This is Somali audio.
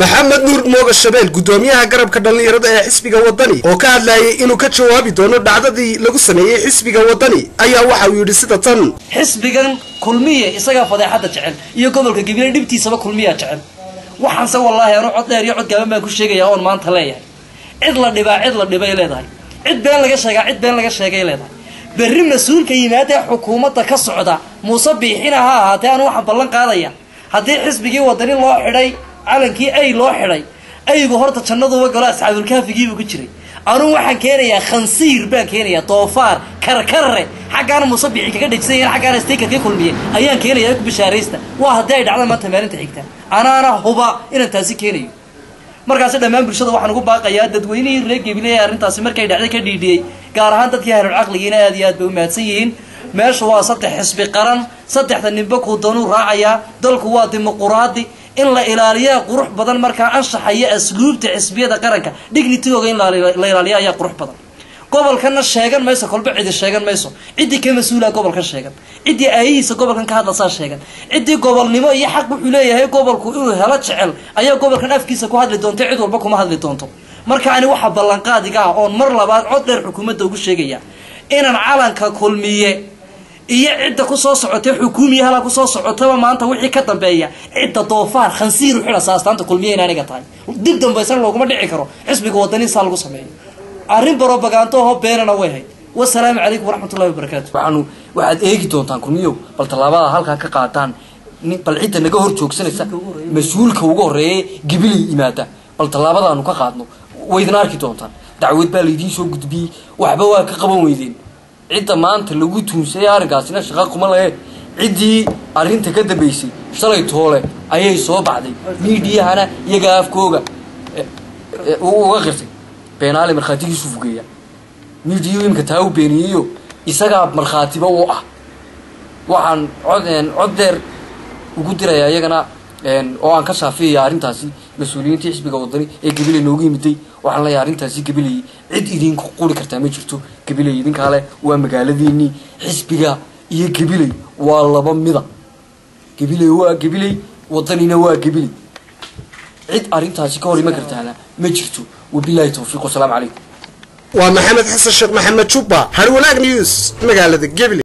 maxamed nuur mooga shabeel guddoomiyaha garabka dhallinyarada ee xisbiga wadani oo ka hadlayay inuu ka jawaabi doono dhacdadii lagu sameeyey xisbiga wadani ayaa waxa uu yidhi sida tan xisbigan kulmiye isagaa fadeexadda jecel iyo gobolka gabiley dhibtiisaba kulmiyaa jecel. waxaanse wallaahi anu cod dheer iyo cod gaaban baan ku sheegayaa oon maanta leeyahay. cid la dhibaa cid la dhibay leedahay. cid been laga sheegaa cid been laga sheegay leedahay. berri mas'uulka yimaadee xukuumadda ka socda muuse biixina ha ahaatee anu waxaan ballan qaadaya. haddii xisbigii wadani loo xidhay calankii ay loo xidhay aygu horta jannaduba galo asxaabulkaafigiibuu ku jiray. Anuu waxaan keenayaa khansiir baan keenayaa doofaar karkarre xaggaana muuse biixi kaga dhejisay xaggaana stikerkii kulmiye ayaan keenaya ku bishaaraysta. Waa haddii ay dhacda maanta maalinta xigta. Anaana huba inaan taasi keenayo. Markaasi dhammaan bulshada waxaan ugu baaqayaa dadweynihii reer ee arrintaasi markay dhacday ka dhiidhiyey gaar ahaan dadkii ahlul caqligiina aad iyo aad bay u mahadsan yihiin. Meesha waa saddex xisbi qaran saddexda ninba kuu doonuu raacayaa dalku waa dimuquraadi in la ilaaliyaa qurux badan markaa anshaxaya asluubta xisbiyada qaranka. Dignitygooga in la ilaaliya ayaa qurux badan. Gobolkana sheegan mayso kolba cidi sheegan mayso. Ciddii ka mas'uula gobolkan sheegan. Ciddii aayihiisa gobolkan ka hadlasaa sheegan. Ciddii gobolnimo iyo xaq wuxuu leeyahay gobolku inuu helo jecel ayaa gobolkan afkiisa ku hadli doonta cid walba kuma hadli doonto. Markaani waxaa ballanqaadiga ah oon mar labaad cod dheer xukuumadda ugu sheegaya inaan calanka kulmiye iyo cidda ku soo socotay xukuumiya hala ku soo socotaba maanta wixii ka dambeeya. Cidda doofaar khansiir u xidhasa astaanta aniga tahay. Dib dambaysan looguma dhici karo. Xisbiga wadani saa lagu sameeyo. Arrin barobaganto ahoo beenana way hayd wasalaamu calaykum waraxmatullahi wabarakaatu waxaanu waxaad eegi doontaan kulmiyow bal tallaabada halkaa ka qaataan. Bal cidda naga hor joogsanaysa mas'uulka ugu horreeya gibilay yimaada bal tallaabadaanu ka qaadno. Waydna arki doontaan. Dacwad baa laydiin soo gudbiyey. Waxba waa ka qaban weydeen cidda maanta lagu tuunsay arrinkaasina shaqa kuma lahe. Ciddii arrinta ka dambaysay shalay toole ayay soo baxday. Miidiyahana iyagaa afkooga uga qirtay. Beenaale markhaatigiisu fugeeya. Miidiyu imika taa u beeniyeyo isagaa markhaatiba u ah. Waxaan cod cod deer ugu dirayaa iyagana oo aan ka shaafiyaya arrintaasi mas'uuliyiintii xisbiga wadani ee gabiley noogu yimiday waxaan leeyahay arrintaasi gabiley cid idinka quri kartaa ma jirto. Gabiley idinkaa leh waa magaaladiinii xisbiga iyo gabiley waa laba mida. Gabiley waa gabiley wadanina waa gabiley cid arrintaasi ka hor iman kartaana ma jirto. Wabilaahi tawfiiq wasalaamu calaykum. Waa maxamed xasan sheekh maxamed jubba har wanaag news magaalada gebile